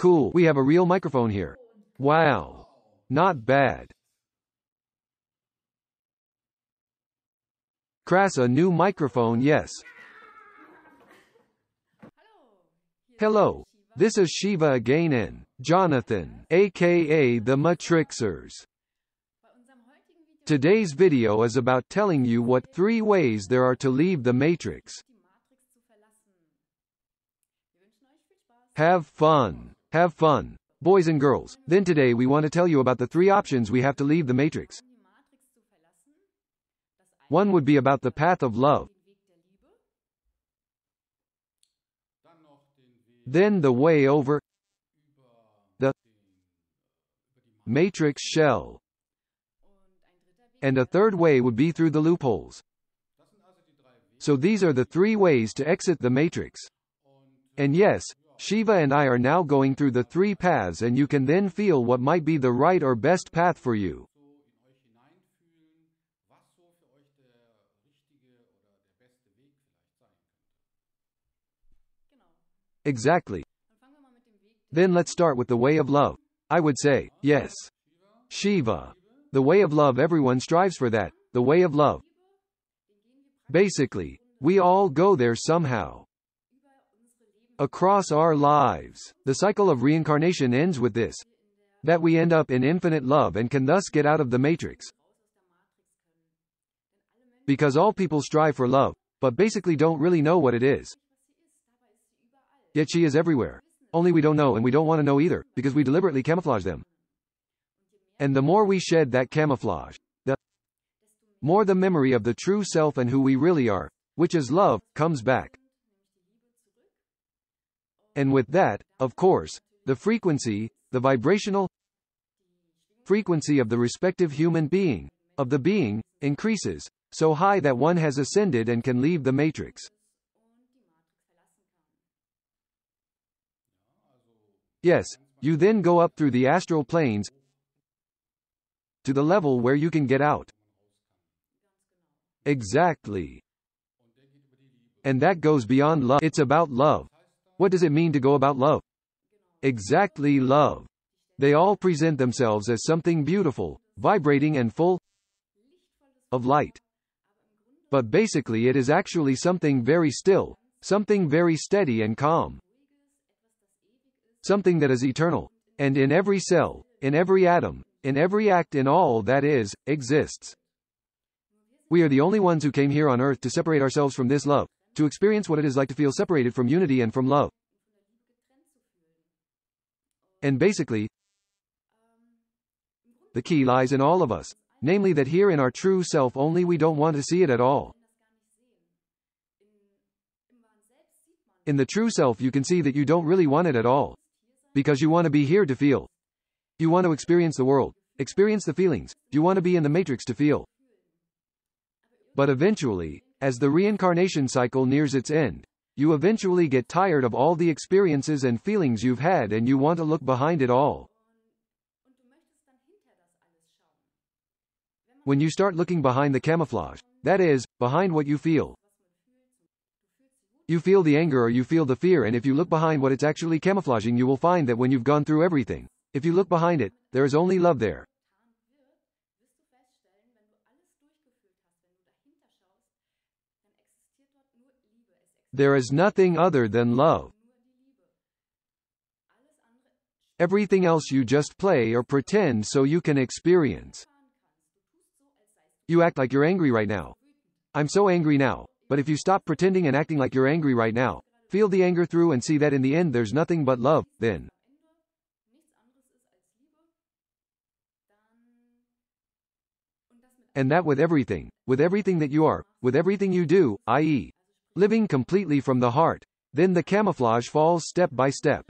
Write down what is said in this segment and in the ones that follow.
Cool, we have a real microphone here. Wow. Not bad. Crass a new microphone yes. Hello. This is Shiva again and Jonathan, aka the Matrixxers. Today's video is about telling you what three ways there are to leave the Matrix. Have fun. Have fun. Boys and girls, then today we want to tell you about the three options we have to leave the Matrix. One would be about the path of love. Then the way over the matrix shell. And a third way would be through the loopholes. So these are the three ways to exit the matrix. And yes, Shiva and I are now going through the three paths and you can then feel what might be the right or best path for you. Exactly. Then let's start with the way of love. I would say, yes. Shiva. The way of love everyone strives for that, the way of love. Basically, we all go there somehow. Across our lives, the cycle of reincarnation ends with this. That we end up in infinite love and can thus get out of the matrix. Because all people strive for love, but basically don't really know what it is. Yet she is everywhere. Only we don't know and we don't want to know either, because we deliberately camouflage them. And the more we shed that camouflage, the more the memory of the true self and who we really are, which is love, comes back. And with that, of course, the frequency, the vibrational frequency of the respective human being, of the being, increases, so high that one has ascended and can leave the matrix. Yes, you then go up through the astral planes to the level where you can get out. Exactly. And that goes beyond love. It's about love. What does it mean to go about love? Exactly love. They all present themselves as something beautiful, vibrating and full of light. But basically it is actually something very still, something very steady and calm something that is eternal, and in every cell, in every atom, in every act in all that is, exists. We are the only ones who came here on earth to separate ourselves from this love, to experience what it is like to feel separated from unity and from love. And basically, the key lies in all of us, namely that here in our true self only we don't want to see it at all. In the true self you can see that you don't really want it at all. Because you want to be here to feel. You want to experience the world. Experience the feelings. You want to be in the matrix to feel. But eventually, as the reincarnation cycle nears its end, you eventually get tired of all the experiences and feelings you've had and you want to look behind it all. When you start looking behind the camouflage, that is, behind what you feel, you feel the anger or you feel the fear and if you look behind what it's actually camouflaging you will find that when you've gone through everything, if you look behind it, there is only love there. There is nothing other than love. Everything else you just play or pretend so you can experience. You act like you're angry right now. I'm so angry now. But if you stop pretending and acting like you're angry right now, feel the anger through and see that in the end there's nothing but love, then. And that with everything, with everything that you are, with everything you do, i.e., living completely from the heart, then the camouflage falls step by step.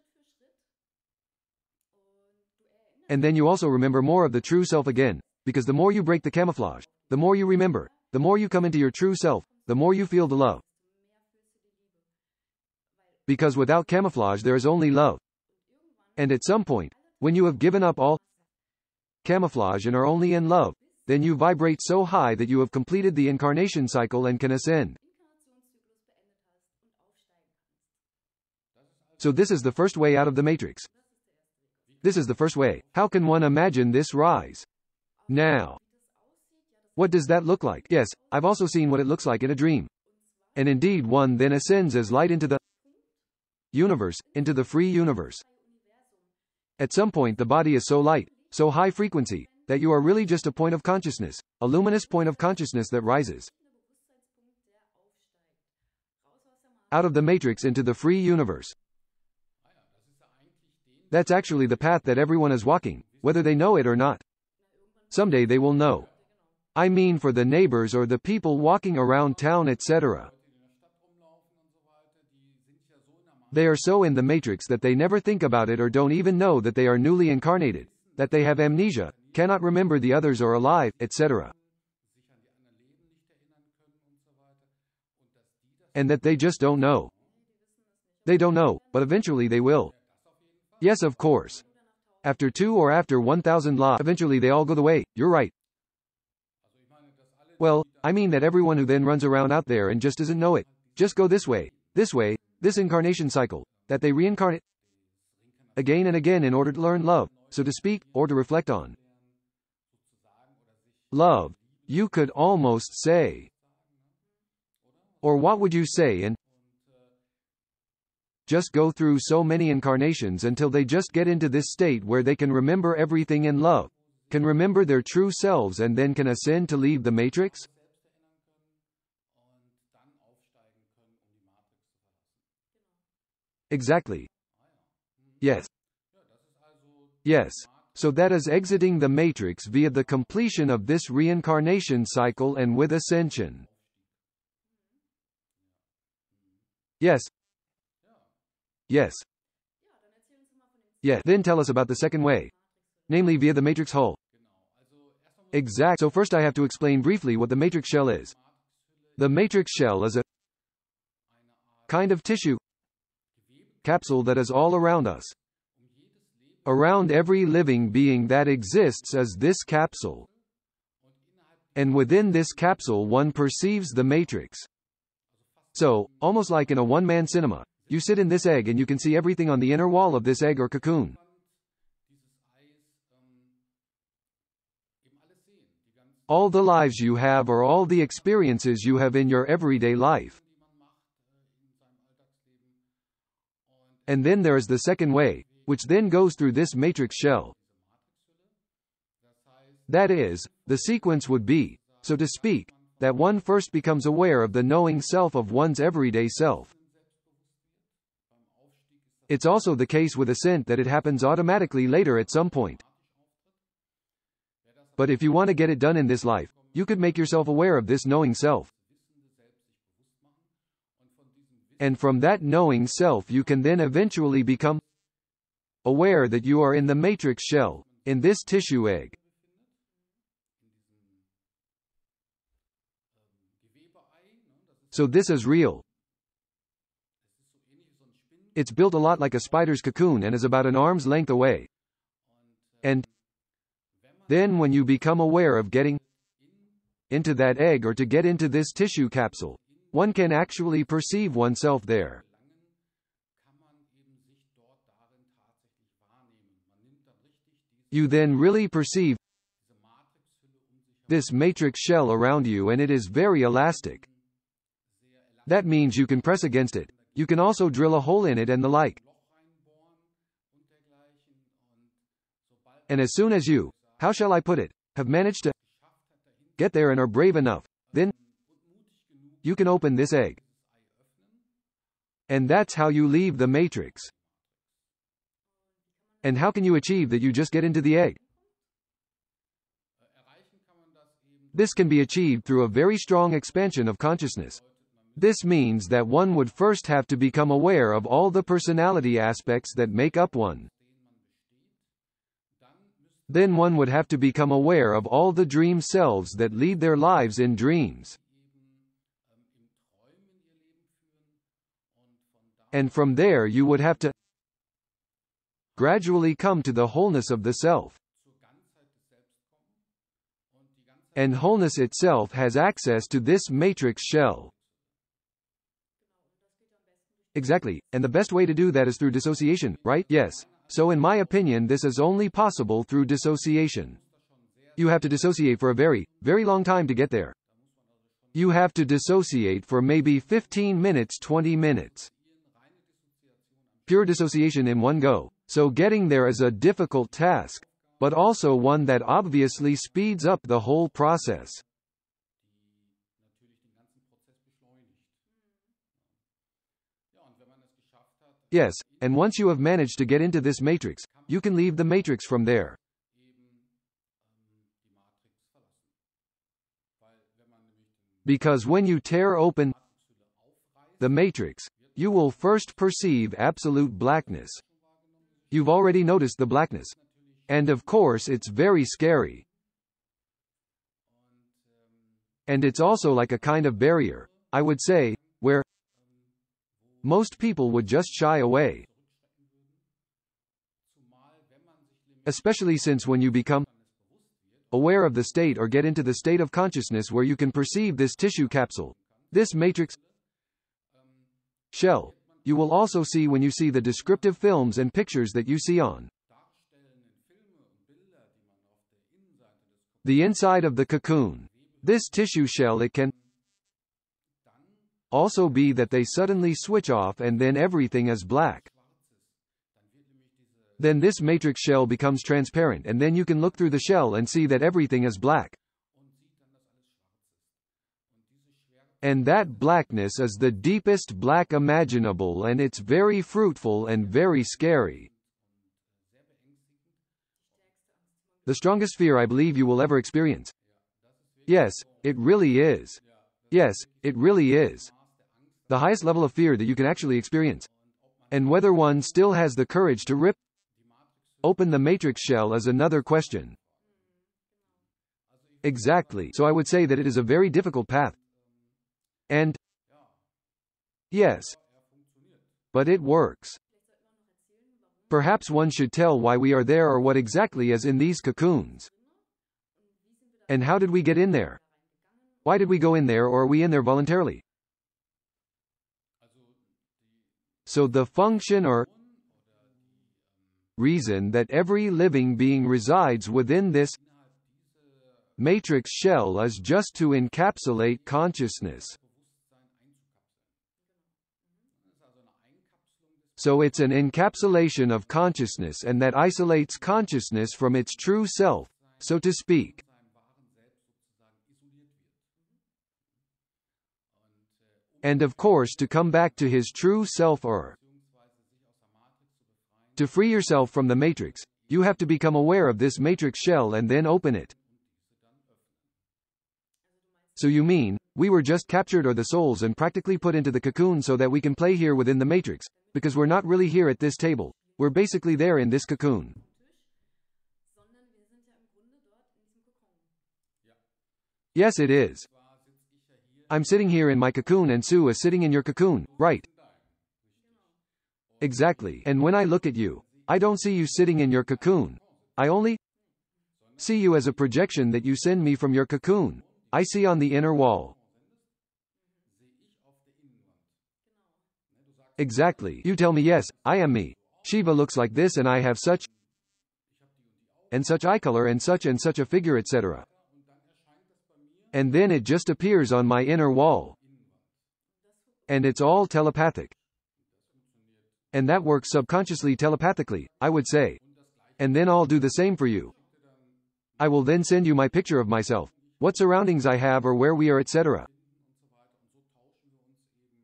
And then you also remember more of the true self again, because the more you break the camouflage, the more you remember, the more you come into your true self, the more you feel the love. Because without camouflage there is only love. And at some point, when you have given up all camouflage and are only in love, then you vibrate so high that you have completed the incarnation cycle and can ascend. So this is the first way out of the matrix. This is the first way. How can one imagine this rise? Now, what does that look like? Yes, I've also seen what it looks like in a dream. And indeed one then ascends as light into the universe, into the free universe. At some point the body is so light, so high frequency, that you are really just a point of consciousness, a luminous point of consciousness that rises out of the matrix into the free universe. That's actually the path that everyone is walking, whether they know it or not. Someday they will know. I mean for the neighbors or the people walking around town etc. They are so in the matrix that they never think about it or don't even know that they are newly incarnated, that they have amnesia, cannot remember the others are alive, etc. And that they just don't know. They don't know, but eventually they will. Yes of course. After two or after 1000 la, eventually they all go the way, you're right. Well, I mean that everyone who then runs around out there and just doesn't know it, just go this way, this way, this incarnation cycle, that they reincarnate again and again in order to learn love, so to speak, or to reflect on love, you could almost say. Or what would you say and just go through so many incarnations until they just get into this state where they can remember everything in love, can remember their true selves and then can ascend to leave the matrix? Exactly. Yes. Yes. So that is exiting the matrix via the completion of this reincarnation cycle and with ascension. Yes, Yes. Yeah, then tell us about the second way. Namely via the matrix hull. Exact. So first I have to explain briefly what the matrix shell is. The matrix shell is a kind of tissue capsule that is all around us. Around every living being that exists is this capsule. And within this capsule one perceives the matrix. So, almost like in a one-man cinema, you sit in this egg and you can see everything on the inner wall of this egg or cocoon. All the lives you have or all the experiences you have in your everyday life. And then there is the second way, which then goes through this matrix shell. That is, the sequence would be, so to speak, that one first becomes aware of the knowing self of one's everyday self. It's also the case with ascent that it happens automatically later at some point. But if you want to get it done in this life, you could make yourself aware of this knowing self. And from that knowing self you can then eventually become aware that you are in the matrix shell, in this tissue egg. So this is real. It's built a lot like a spider's cocoon and is about an arm's length away. And then when you become aware of getting into that egg or to get into this tissue capsule, one can actually perceive oneself there. You then really perceive this matrix shell around you and it is very elastic. That means you can press against it, you can also drill a hole in it and the like. And as soon as you, how shall I put it, have managed to get there and are brave enough, then you can open this egg. And that's how you leave the matrix. And how can you achieve that you just get into the egg? This can be achieved through a very strong expansion of consciousness. This means that one would first have to become aware of all the personality aspects that make up one. Then one would have to become aware of all the dream selves that lead their lives in dreams. And from there you would have to gradually come to the wholeness of the self. And wholeness itself has access to this matrix shell. Exactly, and the best way to do that is through dissociation, right? Yes. So in my opinion this is only possible through dissociation. You have to dissociate for a very, very long time to get there. You have to dissociate for maybe 15 minutes 20 minutes. Pure dissociation in one go, so getting there is a difficult task, but also one that obviously speeds up the whole process. Yes, and once you have managed to get into this matrix, you can leave the matrix from there. Because when you tear open the matrix, you will first perceive absolute blackness. You've already noticed the blackness. And of course it's very scary. And it's also like a kind of barrier, I would say, where most people would just shy away. Especially since when you become aware of the state or get into the state of consciousness where you can perceive this tissue capsule, this matrix shell, you will also see when you see the descriptive films and pictures that you see on the inside of the cocoon. This tissue shell it can also be that they suddenly switch off and then everything is black. Then this matrix shell becomes transparent and then you can look through the shell and see that everything is black. And that blackness is the deepest black imaginable and it's very fruitful and very scary. The strongest fear I believe you will ever experience. Yes, it really is. Yes, it really is. The highest level of fear that you can actually experience. And whether one still has the courage to rip Open the matrix shell is another question. Exactly. So I would say that it is a very difficult path. And yes, but it works. Perhaps one should tell why we are there or what exactly is in these cocoons. And how did we get in there? Why did we go in there or are we in there voluntarily? So the function or reason that every living being resides within this matrix shell is just to encapsulate consciousness. So it's an encapsulation of consciousness and that isolates consciousness from its true self, so to speak. And of course to come back to his true self or to free yourself from the matrix, you have to become aware of this matrix shell and then open it. So you mean, we were just captured or the souls and practically put into the cocoon so that we can play here within the matrix, because we're not really here at this table. We're basically there in this cocoon. Yes it is. I'm sitting here in my cocoon and Sue is sitting in your cocoon, right? Exactly. And when I look at you, I don't see you sitting in your cocoon. I only see you as a projection that you send me from your cocoon. I see on the inner wall. Exactly. You tell me yes, I am me. Shiva looks like this and I have such and such eye color and such and such a figure etc. And then it just appears on my inner wall. And it's all telepathic. And that works subconsciously telepathically, I would say. And then I'll do the same for you. I will then send you my picture of myself, what surroundings I have or where we are etc.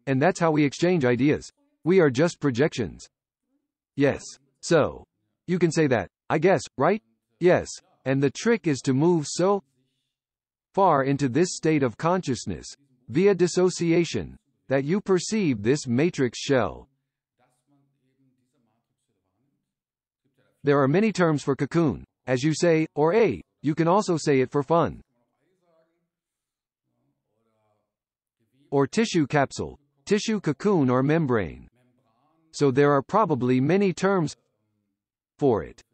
And that's how we exchange ideas. We are just projections. Yes. So. You can say that, I guess, right? Yes. And the trick is to move so far into this state of consciousness, via dissociation, that you perceive this matrix shell, There are many terms for cocoon, as you say, or a, you can also say it for fun. Or tissue capsule, tissue cocoon or membrane. So there are probably many terms for it.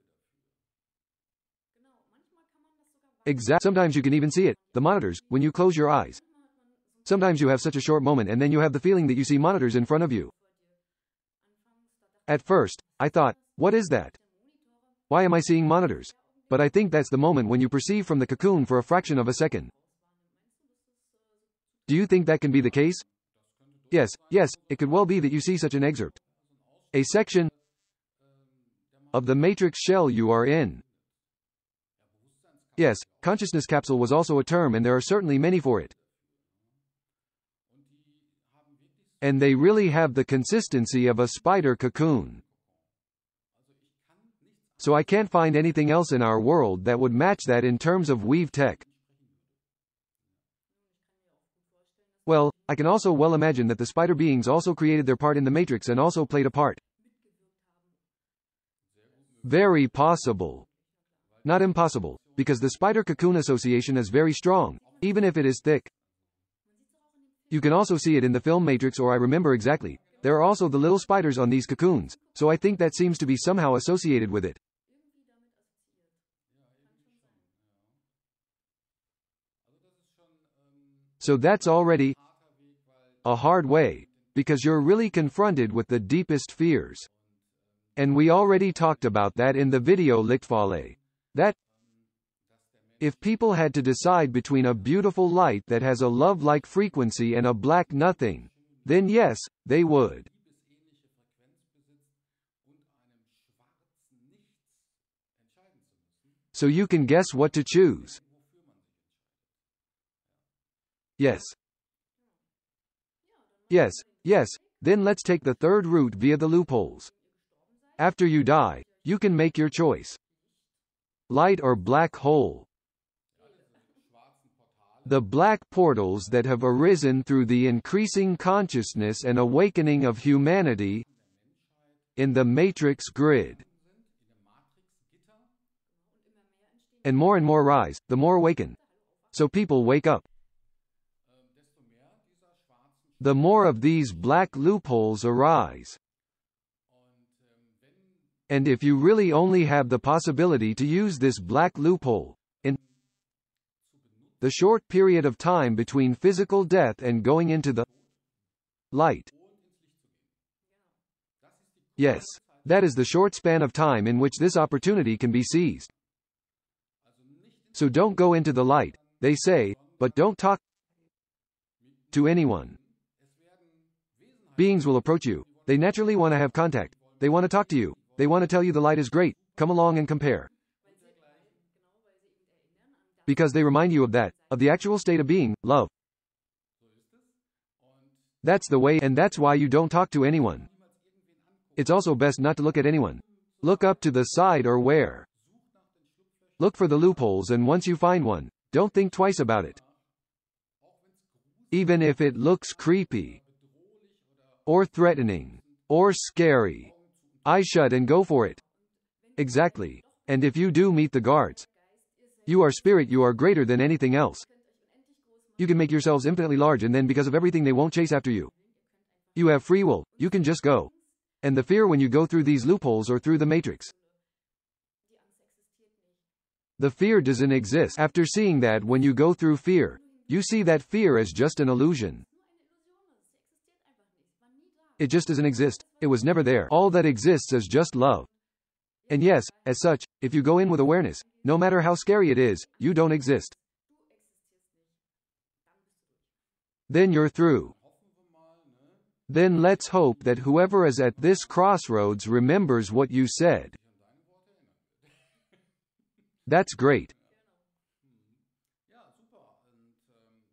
Exact. Sometimes you can even see it. The monitors, when you close your eyes. Sometimes you have such a short moment and then you have the feeling that you see monitors in front of you. At first, I thought, what is that? Why am I seeing monitors? But I think that's the moment when you perceive from the cocoon for a fraction of a second. Do you think that can be the case? Yes, yes, it could well be that you see such an excerpt. A section of the matrix shell you are in. Yes, consciousness capsule was also a term and there are certainly many for it. And they really have the consistency of a spider cocoon. So I can't find anything else in our world that would match that in terms of weave tech. Well, I can also well imagine that the spider beings also created their part in the matrix and also played a part. Very possible. Not impossible, because the spider cocoon association is very strong, even if it is thick. You can also see it in the film Matrix or I remember exactly. There are also the little spiders on these cocoons, so I think that seems to be somehow associated with it. So that's already a hard way, because you're really confronted with the deepest fears. And we already talked about that in the video Lichtfalle. That if people had to decide between a beautiful light that has a love-like frequency and a black nothing, then yes, they would. So you can guess what to choose. Yes. Yes, yes, then let's take the third route via the loopholes. After you die, you can make your choice. Light or black hole. The black portals that have arisen through the increasing consciousness and awakening of humanity in the matrix grid. And more and more rise, the more awaken. So people wake up. The more of these black loopholes arise. And if you really only have the possibility to use this black loophole, the short period of time between physical death and going into the light. Yes. That is the short span of time in which this opportunity can be seized. So don't go into the light, they say, but don't talk to anyone. Beings will approach you. They naturally want to have contact. They want to talk to you. They want to tell you the light is great. Come along and compare. Because they remind you of that, of the actual state of being, love. That's the way, and that's why you don't talk to anyone. It's also best not to look at anyone. Look up to the side or where. Look for the loopholes and once you find one, don't think twice about it. Even if it looks creepy, or threatening, or scary, I shut and go for it. Exactly. And if you do meet the guards, you are spirit, you are greater than anything else. You can make yourselves infinitely large and then because of everything they won't chase after you. You have free will, you can just go. And the fear when you go through these loopholes or through the matrix. The fear doesn't exist. After seeing that when you go through fear, you see that fear is just an illusion. It just doesn't exist. It was never there. All that exists is just love. And yes, as such, if you go in with awareness, no matter how scary it is, you don't exist. Then you're through. Then let's hope that whoever is at this crossroads remembers what you said. That's great.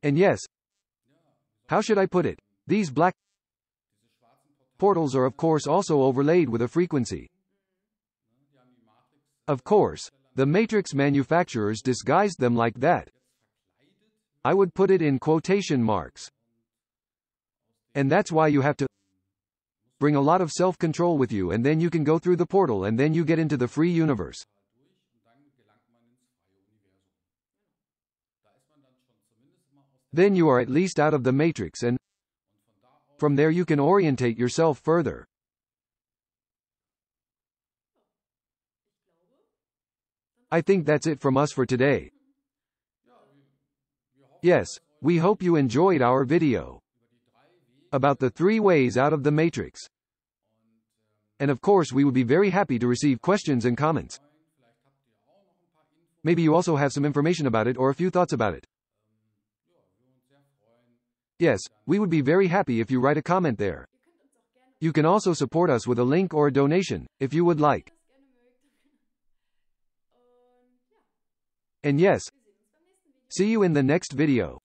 And yes, how should I put it? These black portals are of course also overlaid with a frequency. Of course, the matrix manufacturers disguised them like that. I would put it in quotation marks. And that's why you have to bring a lot of self-control with you and then you can go through the portal and then you get into the free universe. Then you are at least out of the matrix and from there you can orientate yourself further. I think that's it from us for today. Yes, we hope you enjoyed our video about the three ways out of the matrix. And of course we would be very happy to receive questions and comments. Maybe you also have some information about it or a few thoughts about it. Yes, we would be very happy if you write a comment there. You can also support us with a link or a donation, if you would like. And yes, see you in the next video.